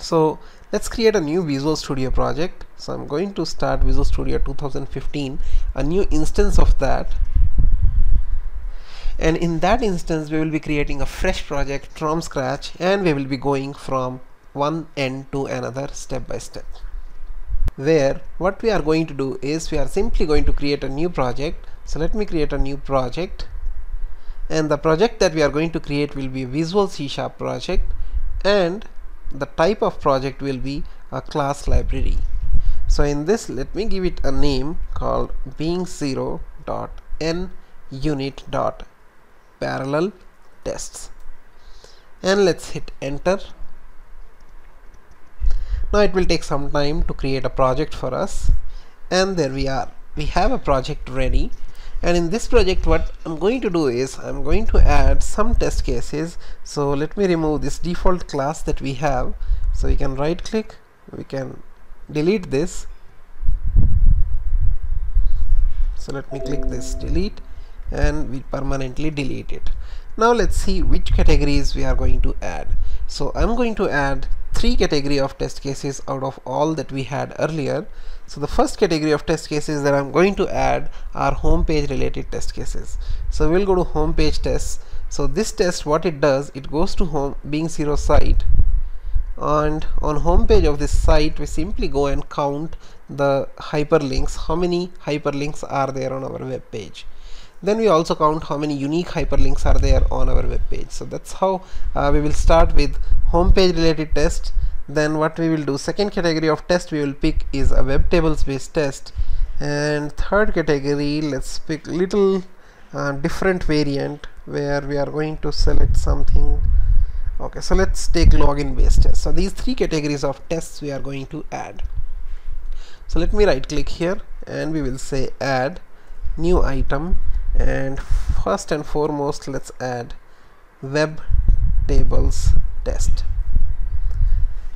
so let's create a new Visual Studio project. So I'm going to start Visual Studio 2015 a new instance of that. And in that instance we will be creating a fresh project from scratch and we will be going from one end to another step by step. Where what we are going to do is we are simply going to create a new project. So let me create a new project. And the project that we are going to create will be Visual C Sharp project. And the type of project will be a class library. So in this let me give it a name called being 0 dot n unit dot parallel tests. And let's hit enter. Now it will take some time to create a project for us. And there we are. We have a project ready and in this project what I'm going to do is I'm going to add some test cases. So let me remove this default class that we have. So we can right click we can delete this. So let me click this delete and we permanently delete it. Now let's see which categories we are going to add. So I'm going to add three category of test cases out of all that we had earlier. So the first category of test cases that I'm going to add are home page related test cases. So we'll go to home page tests. So this test what it does it goes to home being zero site. And on home page of this site we simply go and count the hyperlinks. How many hyperlinks are there on our web page? Then we also count how many unique hyperlinks are there on our web page. So that's how uh, we will start with home page related test then what we will do? Second category of test we will pick is a web tables based test. And third category let's pick little uh, different variant where we are going to select something. Okay so let's take login based test. So these three categories of tests we are going to add. So let me right click here and we will say add new item. And first and foremost let's add web tables test.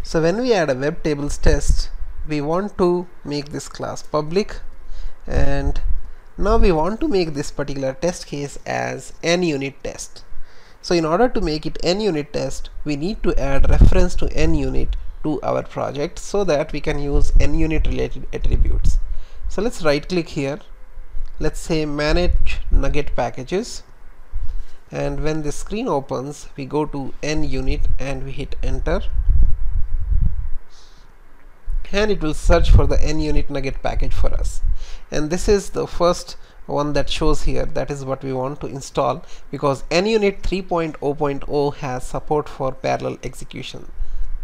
So when we add a web tables test we want to make this class public and now we want to make this particular test case as NUnit test. So in order to make it NUnit test we need to add reference to NUnit to our project so that we can use NUnit related attributes. So let's right click here. Let's say manage NuGet packages and when the screen opens we go to NUnit and we hit enter. And it will search for the NUnit NuGet package for us. And this is the first one that shows here. That is what we want to install because NUnit 3.0.0 has support for parallel execution.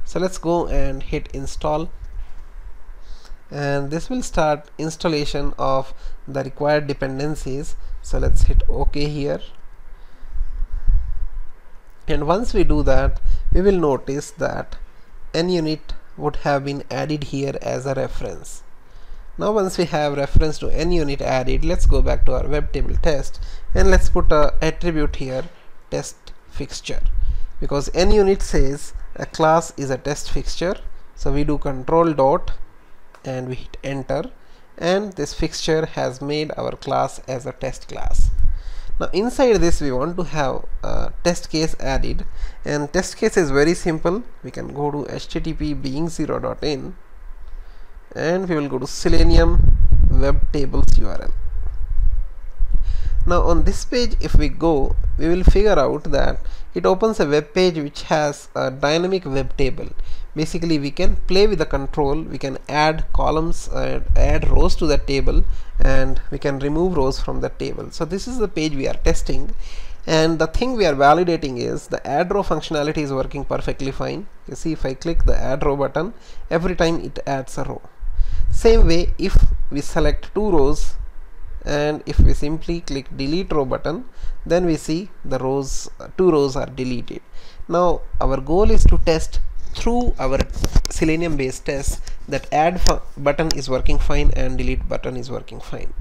So let's go and hit install. And this will start installation of the required dependencies. So let's hit ok here and once we do that we will notice that NUnit would have been added here as a reference. Now once we have reference to NUnit added let's go back to our web table test and let's put a attribute here test fixture. Because NUnit says a class is a test fixture so we do control dot and we hit enter and this fixture has made our class as a test class now inside this we want to have a test case added. And test case is very simple. We can go to http being 0.in and we will go to selenium web tables url now on this page if we go we will figure out that it opens a web page which has a dynamic web table basically we can play with the control we can add columns and add rows to the table and we can remove rows from the table. So this is the page we are testing and the thing we are validating is the add row functionality is working perfectly fine. You see if I click the add row button every time it adds a row. Same way if we select two rows and if we simply click delete row button then we see the rows uh, two rows are deleted. Now our goal is to test through our selenium based test that add button is working fine and delete button is working fine